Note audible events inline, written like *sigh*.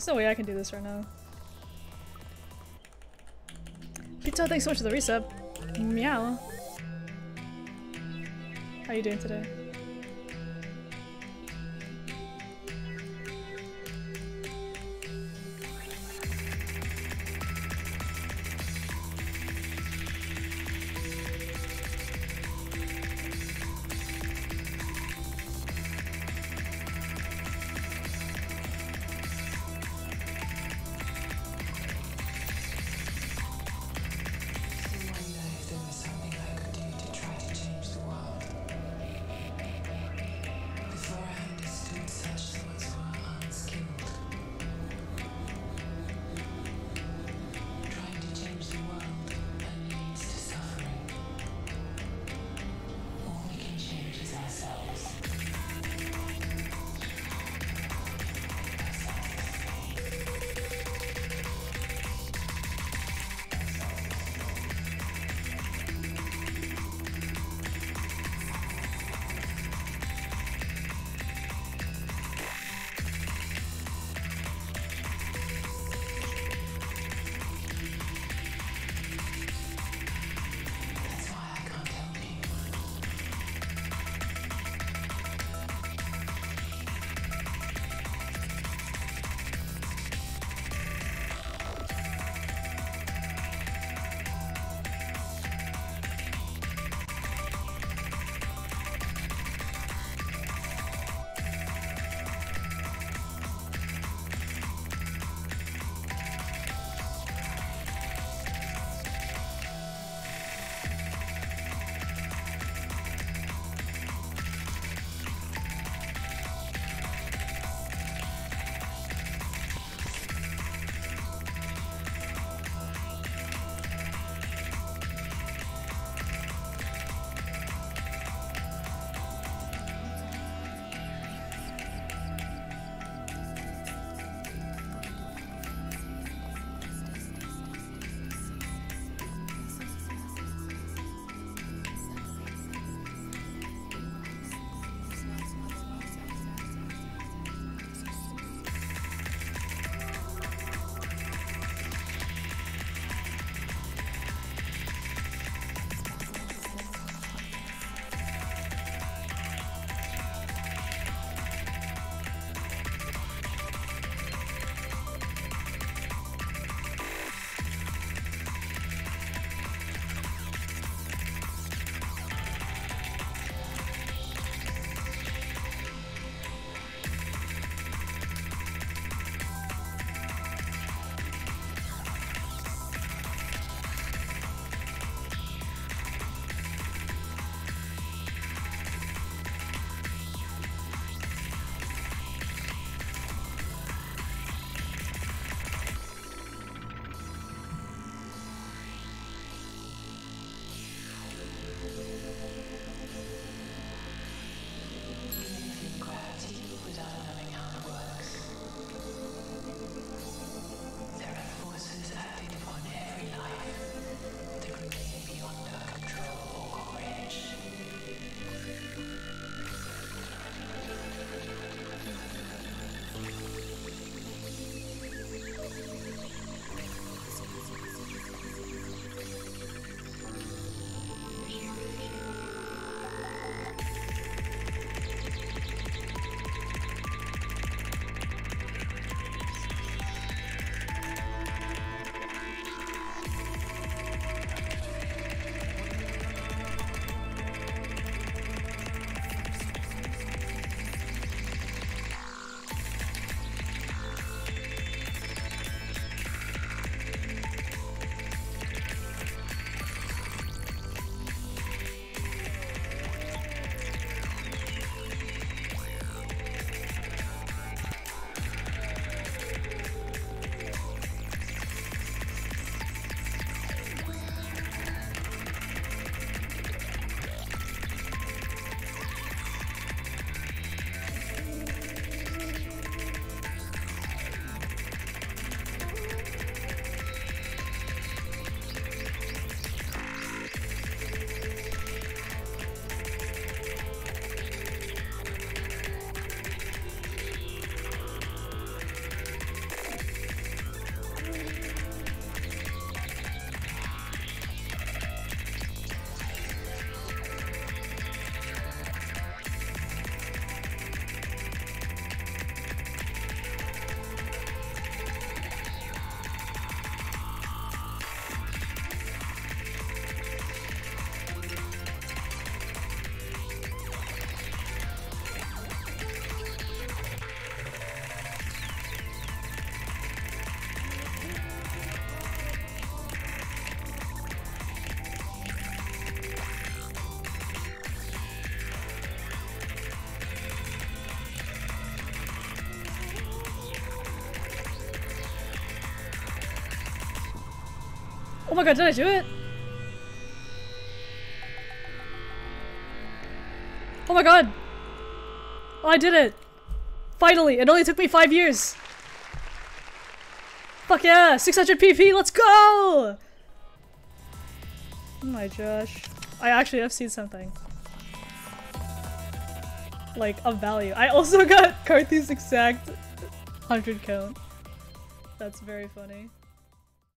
There's no way I can do this right now. Pizza, thanks so much for the resub. Meow. How are you doing today? Oh my god, did I do it? Oh my god! I did it! Finally! It only took me five years! Fuck yeah! 600 PP, let's go! Oh my gosh. I actually have seen something. Like, of value. I also *laughs* got Carthy's exact 100 count. That's very funny.